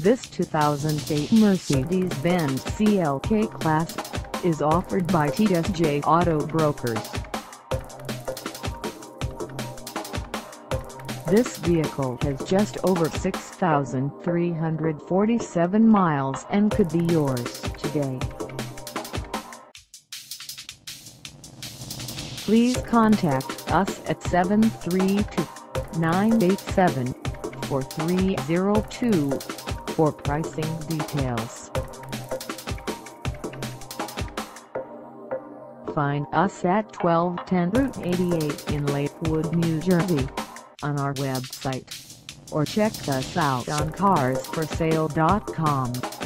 This 2008 Mercedes-Benz CLK Class is offered by TSJ Auto Brokers. This vehicle has just over 6,347 miles and could be yours today. Please contact us at 732-987-4302 for pricing details. Find us at 1210 Route 88 in Lakewood, New Jersey on our website or check us out on carsforsale.com.